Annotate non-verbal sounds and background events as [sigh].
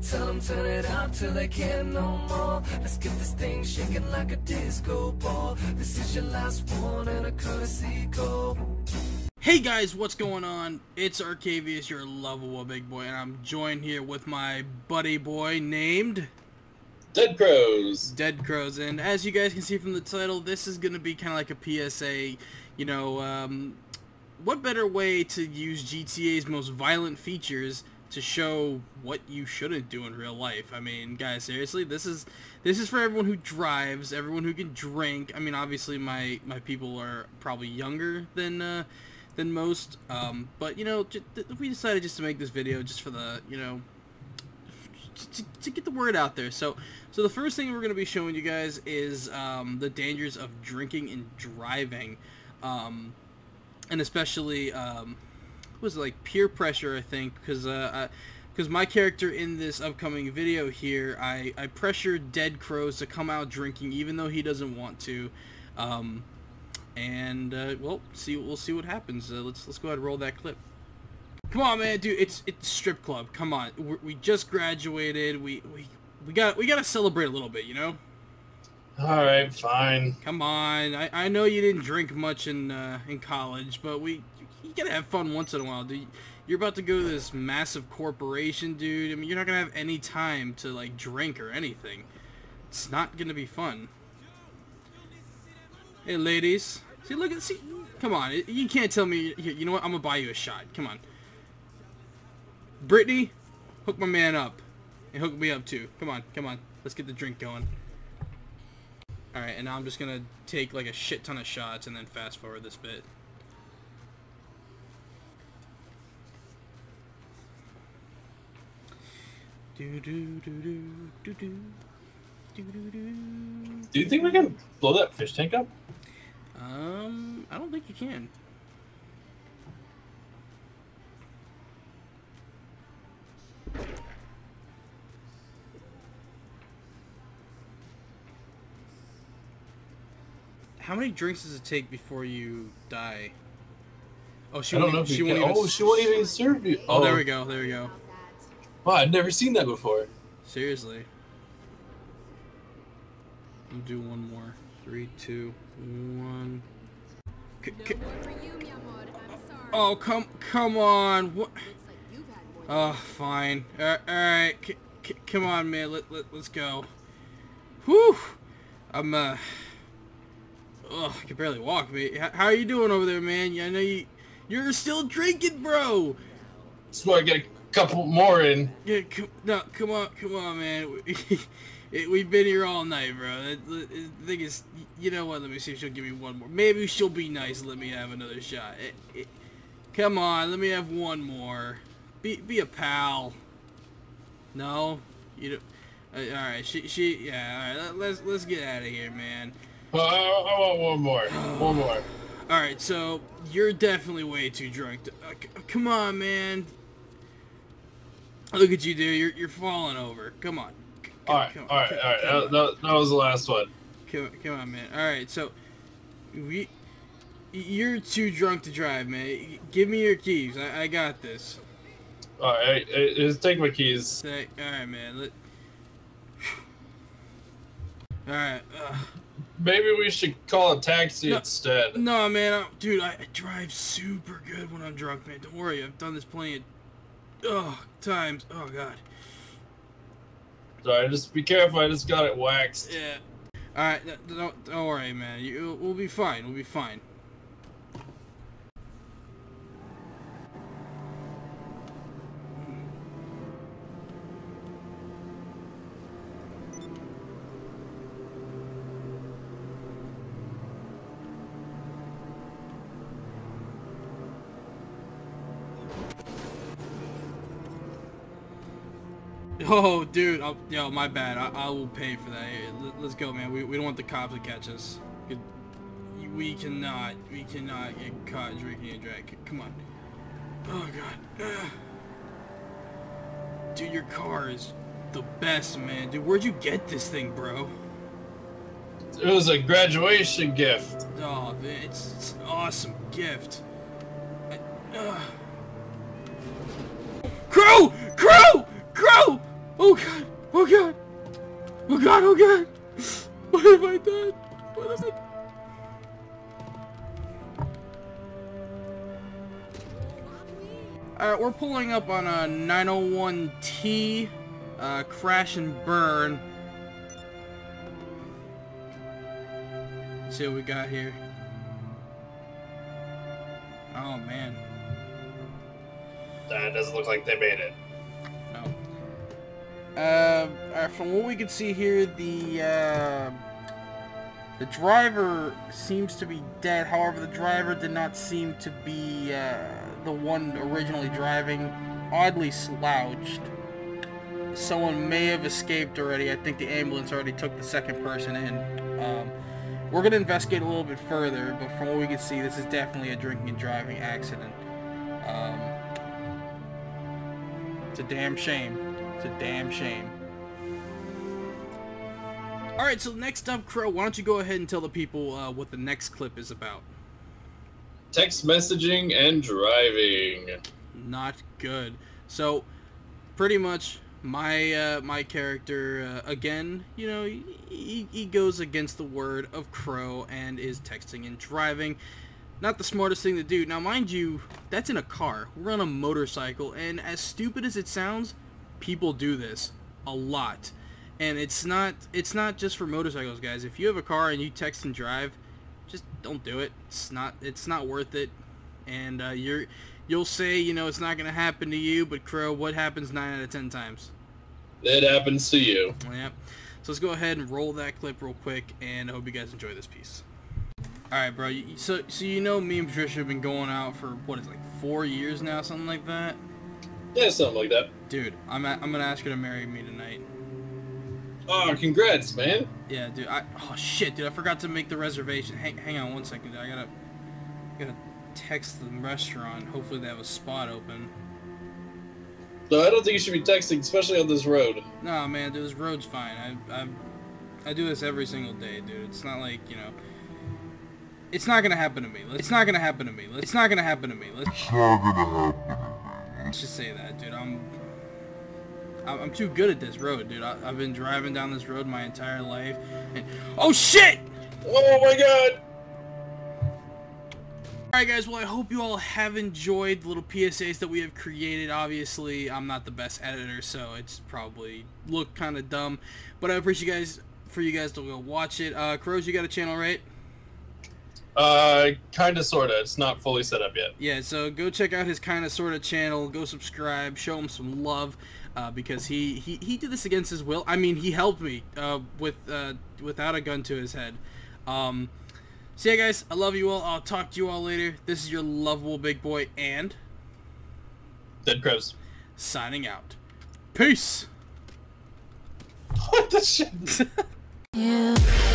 Tell them turn it up till they can't no more. Let's get this thing shaking like a disco ball. This is your last one and a courtesy call. Hey guys, what's going on? It's Arcaviouse, your lovable big boy, and I'm joined here with my buddy boy named Dead Crows. Dead Crows. And as you guys can see from the title, this is going to be kind of like a PSA. You know, um, what better way to use GTA's most violent features to show what you shouldn't do in real life? I mean, guys, seriously, this is this is for everyone who drives, everyone who can drink. I mean, obviously, my my people are probably younger than. Uh, than most, um, but you know, we decided just to make this video just for the, you know, to, to, get the word out there. So, so the first thing we're going to be showing you guys is um, the dangers of drinking and driving, um, and especially um, was it like peer pressure? I think because uh, because my character in this upcoming video here, I I pressured Dead Crows to come out drinking even though he doesn't want to. Um, and uh, well, see we'll see what happens. Uh, let's let's go ahead and roll that clip. Come on, man, dude. It's it's strip club. Come on, We're, we just graduated. We we we got we got to celebrate a little bit, you know. All right, fine. Come on. I, I know you didn't drink much in uh, in college, but we you gotta have fun once in a while, dude. You're about to go to this massive corporation, dude. I mean, you're not gonna have any time to like drink or anything. It's not gonna be fun. Hey, ladies. See, look at see. Come on, you can't tell me. You know what? I'm gonna buy you a shot. Come on. Brittany, hook my man up. And hook me up too. Come on, come on. Let's get the drink going. Alright, and now I'm just gonna take like a shit ton of shots and then fast forward this bit. Do do do do do do do do do. Do you think we can blow that fish tank up? Um, I don't think you can. How many drinks does it take before you die? Oh, she I don't she won't even, Oh, she won't even serve you. Oh, oh, there we go. There we go. Wow, I've never seen that before. Seriously. I'll do one more. Three, two, one. C oh, come, come on. What? Oh, fine. All right, come on, man. Let, let, let's go. Whew. I'm, uh... Ugh, I can barely walk, mate. How are you doing over there, man? I know you... You're still drinking, bro! So I get a couple more in. Yeah, come, no, come on, come on, man. [laughs] We've been here all night, bro. The thing is, you know what? Let me see if she'll give me one more. Maybe she'll be nice let me have another shot. It, it, come on, let me have one more. Be, be a pal. No? You don't... Uh, alright, she, she, yeah, alright, let's, let's get out of here, man. Uh, I want one more. one more. [sighs] Alright, so you're definitely way too drunk. To, uh, come on, man. Look at you, dude. You're, you're falling over. Come on. Alright, alright, alright. That, that, that, was the last one. Come, come on, man. Alright, so we you're too drunk to drive, man. Give me your keys. I, I got this. Alright, just take my keys. Alright, man. Let... [sighs] Alright. Uh... Maybe we should call a taxi no, instead. No, man, I, dude, I, I, drive super good when I'm drunk, man. Don't worry, I've done this plenty of oh, times. Oh god. Sorry, just be careful. I just got it waxed. Yeah. All right, don't don't worry, man. You, we'll be fine. We'll be fine. Oh, dude. I'll, yo, my bad. I, I will pay for that. Hey, let, us go, man. We, we don't want the cops to catch us. We cannot. We cannot get caught drinking and drag. Come on. Oh, God. Dude, your car is the best, man. Dude, where'd you get this thing, bro? It was a graduation gift. Oh, man. It's, it's an awesome gift. I, uh... Crow! Crow! Crow! Oh god! Oh god! Oh god! Oh god! What have I done? What have I done? Alright, we're pulling up on a 901T, uh, crash and burn. Let's see what we got here. Oh man. That doesn't look like they made it. Uh, from what we can see here, the, uh, the driver seems to be dead. However, the driver did not seem to be, uh, the one originally driving. Oddly slouched. Someone may have escaped already. I think the ambulance already took the second person in. Um, we're going to investigate a little bit further, but from what we can see, this is definitely a drinking and driving accident. Um, it's a damn shame. It's a damn shame. Alright, so next up, Crow, why don't you go ahead and tell the people uh, what the next clip is about? Text messaging and driving. Not good. So, pretty much, my uh, my character uh, again you know he, he goes against the word of crow and is texting and driving not the smartest thing to do now mind you that's in a car we're on a motorcycle and as stupid as it sounds people do this a lot and it's not it's not just for motorcycles guys if you have a car and you text and drive just don't do it it's not it's not worth it and uh, you're you'll say, you know, it's not going to happen to you, but Crow, what happens 9 out of 10 times? It happens to you. Yeah. So let's go ahead and roll that clip real quick, and I hope you guys enjoy this piece. Alright, bro. So, so you know me and Patricia have been going out for, what is it, like four years now, something like that? Yeah, something like that. Dude, I'm, at, I'm going to ask her to marry me tonight. Oh, congrats, man. Yeah, dude. I, oh, shit, dude. I forgot to make the reservation. Hang, hang on one second, dude. I gotta, gotta text the restaurant. Hopefully they have a spot open. No, I don't think you should be texting, especially on this road. No, man, dude, this road's fine. I, I, I do this every single day, dude. It's not like, you know... It's not gonna happen to me. It's not gonna happen to me. It's not gonna happen to me. Let's, It's not gonna happen to me. Let's just say that, dude. I'm... I'm I'm too good at this road, dude. I, I've been driving down this road my entire life, and... Oh, shit! Oh my god! Alright guys, well I hope you all have enjoyed the little PSAs that we have created. Obviously, I'm not the best editor, so it's probably looked kind of dumb. But I appreciate you guys for you guys to go watch it. Uh, Crows, you got a channel, right? Uh, kinda sorta. It's not fully set up yet. Yeah, so go check out his kind of sort of channel. Go subscribe. Show him some love. Uh, because he, he, he did this against his will. I mean, he helped me uh, with uh, without a gun to his head. Um, so yeah, guys, I love you all. I'll talk to you all later. This is your lovable big boy, and Dead crows. signing out. Peace! [laughs] What the shit? You [laughs]